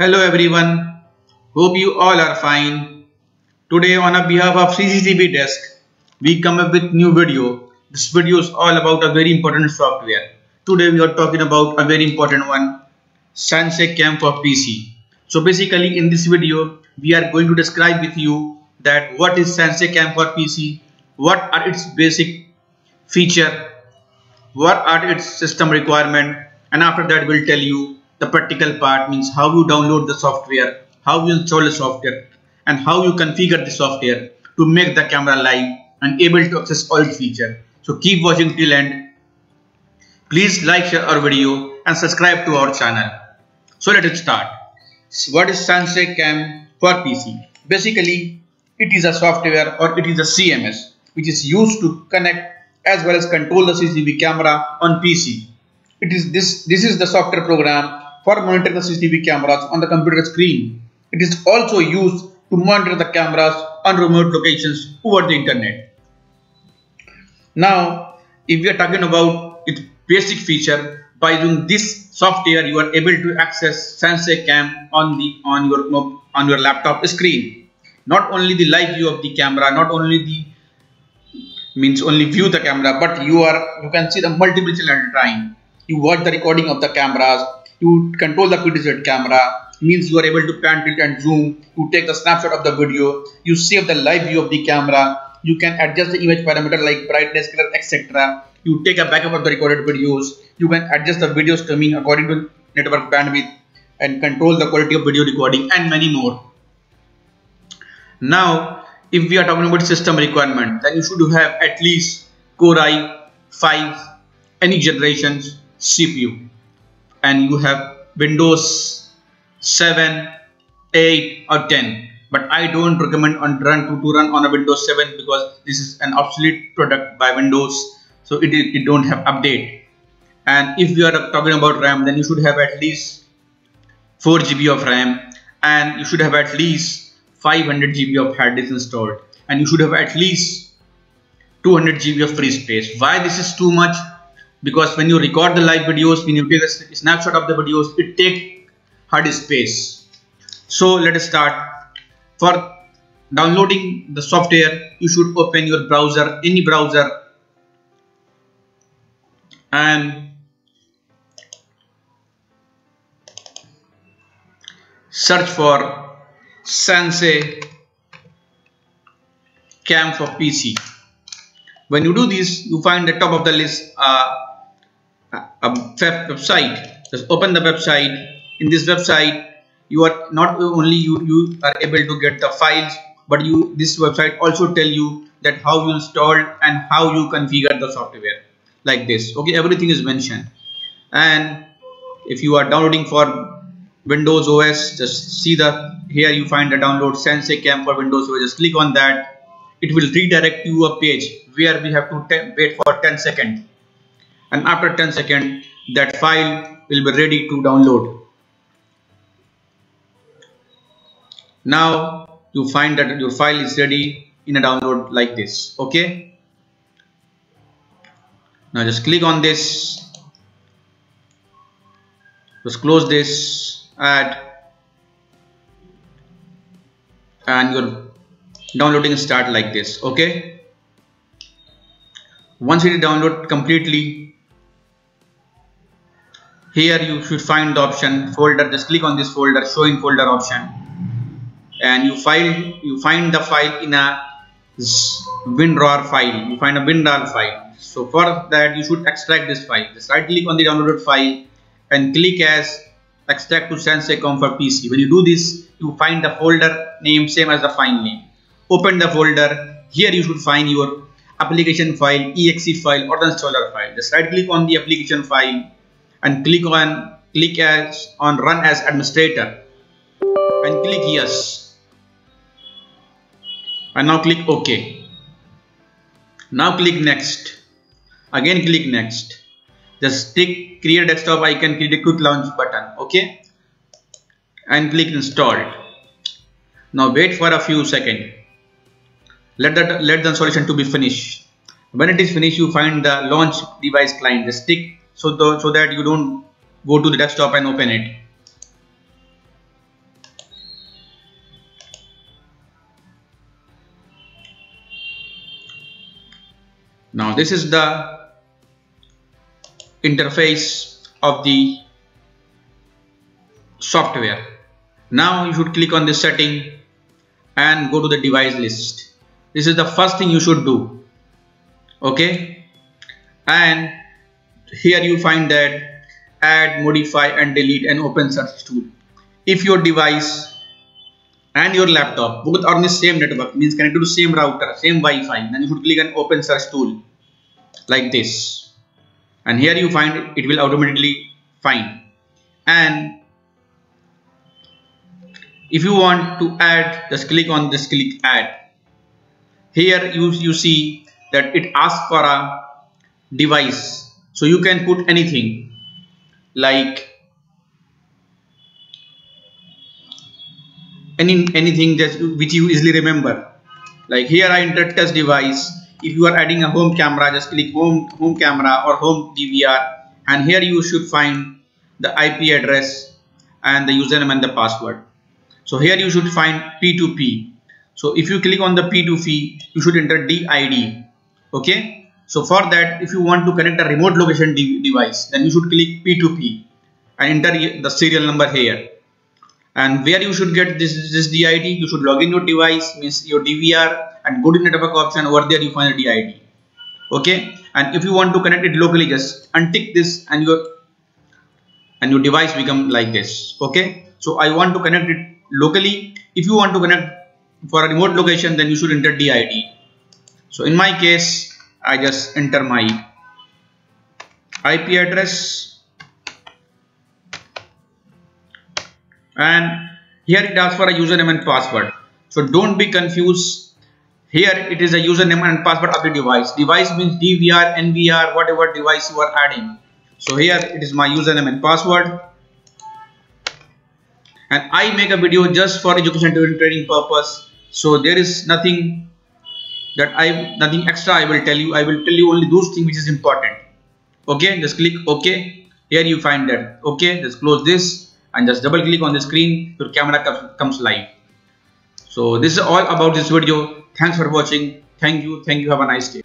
Hello everyone, hope you all are fine. Today on behalf of CCTV desk, we come up with new video. This video is all about a very important software. Today we are talking about a very important one, Sannce Cam for PC. So basically in this video, we are going to describe with you that what is Sannce Cam for PC, what are its basic feature, what are its system requirement and after that we'll tell you the practical part means how you download the software, how you install the software and how you configure the software to make the camera live and able to access all its feature. So keep watching till end. Please like, share our video and subscribe to our channel. So let us start. So what is Sannce Cam for PC? Basically, it is a software or it is a CMS which is used to connect as well as control the CCTV camera on PC. It is this this is the software program for monitoring the CCTV cameras on the computer screen. It is also used to monitor the cameras on remote locations over the internet. Now, if we are talking about its basic feature, by using this software, you are able to access Sannce Cam on the on your on your laptop screen. Not only the live view of the camera, not only the means only view the camera, but you are you can see the multiple channel. You watch the recording of the cameras, you control the PTZ camera, means you are able to pan tilt and zoom, you take the snapshot of the video, you save the live view of the camera, you can adjust the image parameter like brightness, color, etc. You take a backup of the recorded videos, you can adjust the video streaming according to network bandwidth and control the quality of video recording and many more. Now, if we are talking about system requirement, then you should have at least Core i5, any generations CPU and you have Windows 7, 8 or 10 but I don't recommend on run to, to run on a Windows 7 because this is an obsolete product by Windows. So it, it don't have update. And if you are talking about RAM then you should have at least 4 GB of RAM and you should have at least 500 GB of hard disk installed. And you should have at least 200 GB of free space. Why this is too much because when you record the live videos when you take a snapshot of the videos it take hard space. So let us start. For downloading the software you should open your browser any browser. And search for Sannce Cam for PC when you do this you find the top of the list uh, Uh, um, a website. Just open the website. In this website you are not only you you are able to get the files but you this website also tell you that how you install and how you configure the software. Like this. Okay everything is mentioned. And if you are downloading for windows os just see the here you find the download Sannce cam for windows os just click on that. It will redirect you a page where we have to wait for 10 seconds and after 10 seconds that file will be ready to download. Now you find that your file is ready in a download like this okay? Now just click on this. Just close this add. And your downloading start like this okay? Once it is downloaded completely here you should find the option folder just click on this folder show in folder option. And you file you find the file in a WinRAR file. You find a WinRAR file. So for that you should extract this file. Just right click on the downloaded file and click as extract to Sannce Cam for PC when you do this you find the folder name same as the file name. Open the folder. Here you should find your application file exe file or the installer file. Just right click on the application file and click on click as on run as administrator. And click yes. And now click ok now click next. Again click next. Just tick create desktop icon create the quick launch button. Okay? And click install. Now wait for a few seconds. Let that let the installation to be finished. When it is finished you find the launch device client. Just tick so the, so that you don't go to the desktop and open it. Now this is the interface of the software. Now you should click on this setting and go to the device list. This is the first thing you should do. Okay? And here you find that add modify and delete an open search tool. If your device and your laptop both are on the same network means connected to same router same Wi-Fi then you should click on open search tool like this. And here you find it will automatically find. And if you want to add just click on this click add. Here you, you see that it asks for a device so you can put anything like any anything that which you easily remember. Like here I entered test device. If you are adding a home camera just click home home camera or home DVR and here you should find the IP address and the username and the password. So here you should find P2P so if you click on the P2P you should enter DID okay so for that if you want to connect a remote location de device then you should click P2P and enter the serial number here. And where you should get this this DID you should log in your device means your DVR and go to network option. Over there you find the DID okay? And if you want to connect it locally just untick this and your and your device become like this. Okay? So I want to connect it locally. If you want to connect for a remote location then you should enter DID so in my case I just enter my IP address. And here it asks for a username and password. So don't be confused. Here it is a username and password of the device. Device means DVR NVR whatever device you are adding. So here it is my username and password. And I make a video just for education and training purpose. So there is nothing that I nothing extra I will tell you I will tell you only those things which is important. Okay just click ok. Here you find that. Okay just close this and just double click on the screen. Your camera comes live. So this is all about this video. Thanks for watching. Thank you. Thank you. Have a nice day